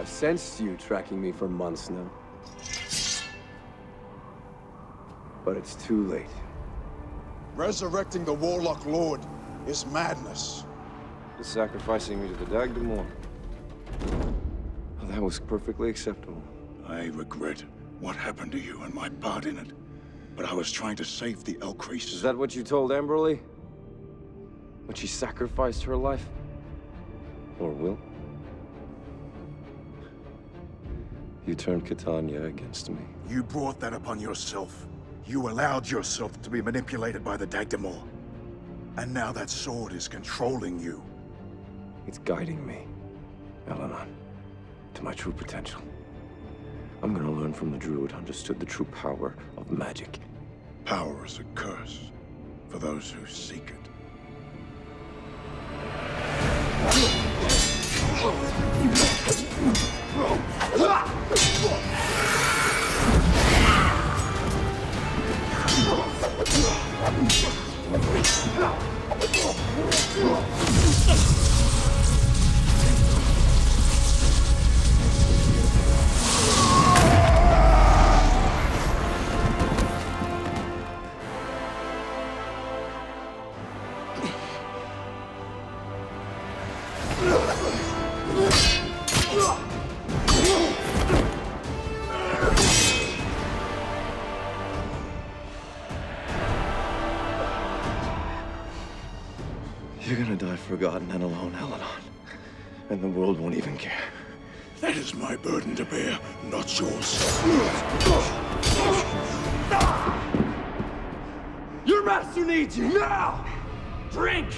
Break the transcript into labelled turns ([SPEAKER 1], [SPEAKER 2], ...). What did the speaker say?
[SPEAKER 1] I've sensed you tracking me for months now. But it's too late.
[SPEAKER 2] Resurrecting the Warlock Lord is madness.
[SPEAKER 1] You're sacrificing me to the Dagda Mor. Well, that was perfectly acceptable.
[SPEAKER 3] I regret what happened to you and my part in it. But I was trying to save the Ellcrys.
[SPEAKER 1] Is that what you told Amberle? When she sacrificed her life? Or Wil? You turned Catania against me.
[SPEAKER 3] You brought that upon yourself. You allowed yourself to be manipulated by the Dagda Mor. And now that sword is controlling you.
[SPEAKER 1] It's guiding me, Allanon, to my true potential. I'm gonna learn from the Druid who understood the true power of magic.
[SPEAKER 3] Power is a curse for those who seek it. Cool.
[SPEAKER 1] You're gonna die forgotten and alone, Allanon. And the world won't even care.
[SPEAKER 3] That is my burden to bear, not yours.
[SPEAKER 4] Your master needs you now! Drink!